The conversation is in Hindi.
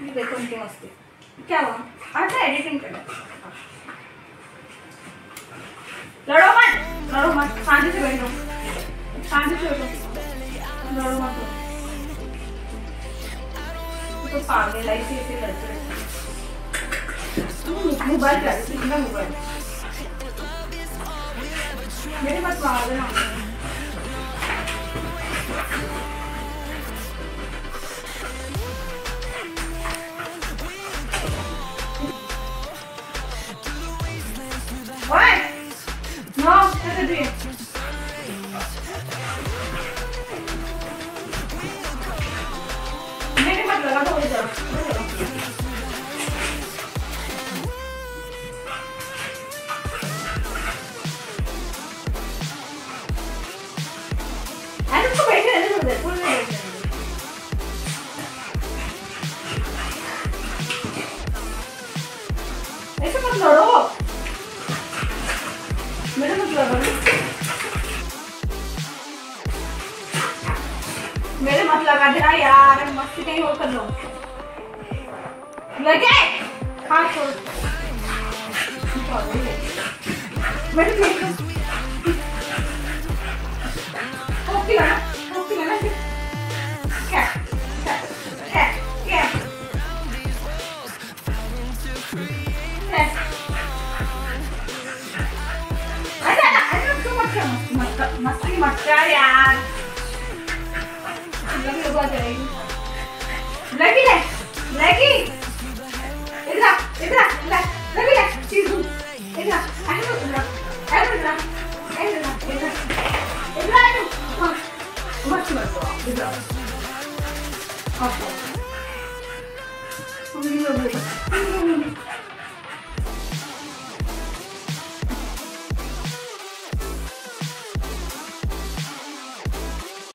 देखो इनकी मस्ती क्या हुआ अच्छा एडिटिंग कर लड़ो मत लड़ो मत शांति से बैठो शांति से बैठो लड़ो मत तो पागल ऐसे ऐसे लड़ते मोबाइल कितना मोबाइल मेरे पास पागल ना What? 해야지. 내리막 eso es lo मेरे मत लगा देना यार मस्ती नहीं हो कर लो लगे हाँ छोड़ मेरे ठीक है Kopi lah, kopi lah nanti. Ya, ya, ya, ya. Ya. Ada, ada tuh macam mas, mas, mas yaar. लगी लगा जाएगी लगी ले लगी इधर इधर ले लगी ले चीज़ इधर ऐसे इधर ऐसे इधर ऐसे इधर इधर इधर आ हाँ मत मत इधर आ हाँ